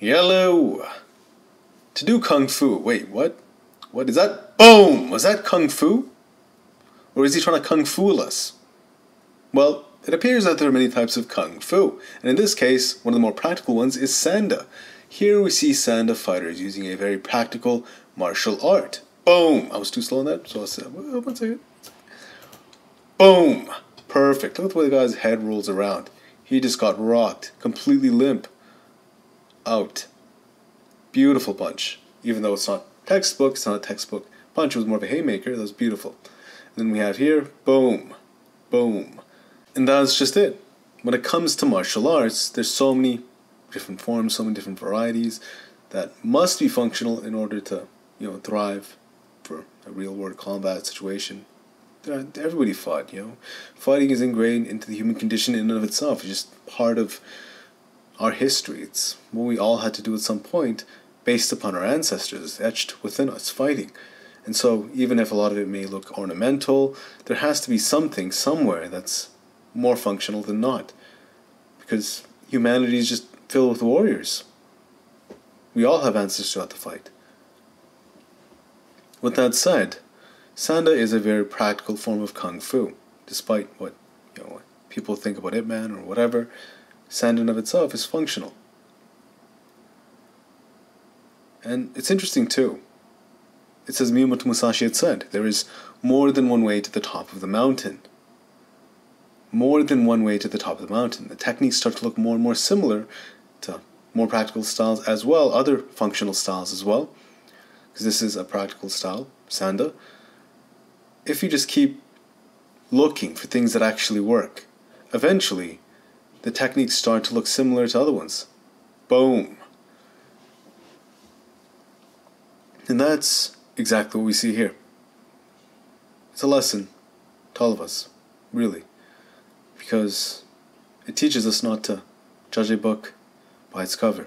Yellow. To do kung fu. Wait, what? What is that? Boom! Was that kung fu? Or is he trying to kung fu us? Well, it appears that there are many types of kung fu, and in this case, one of the more practical ones is sanda. Here we see sanda fighters using a very practical martial art. Boom! I was too slow on that, so I said, one second. Boom! Perfect. Look at the way the guy's head rolls around. He just got rocked, completely limp. Out. Beautiful punch. Even though it's not textbook, it's not a textbook punch, it was more of a haymaker, that was beautiful. And then we have here, boom, boom. And that's just it. When it comes to martial arts, there's so many different forms, so many different varieties that must be functional in order to, you know, thrive for a real world combat situation. Everybody fought, you know. Fighting is ingrained into the human condition in and of itself. It's just part of our history. It's what we all had to do at some point based upon our ancestors, etched within us, fighting. And so, even if a lot of it may look ornamental, there has to be something somewhere that's more functional than not. Because humanity is just filled with warriors. We all have ancestors out to fight. With that said, Sanda is a very practical form of kung fu, despite what you know people think about Ip Man or whatever. Sanda in of itself is functional. And it's interesting too. It says Miyamoto Musashi had said, there is more than one way to the top of the mountain. More than one way to the top of the mountain. The techniques start to look more and more similar to more practical styles as well, other functional styles as well, because this is a practical style, Sanda. If you just keep looking for things that actually work, eventually the techniques start to look similar to other ones. Boom. And that's exactly what we see here. It's a lesson to all of us, really, because it teaches us not to judge a book by its cover.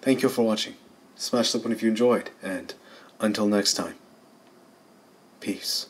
Thank you for watching. Smash the button if you enjoyed, and until next time, peace.